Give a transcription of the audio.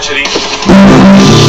tragedy.